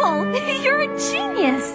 You're a genius!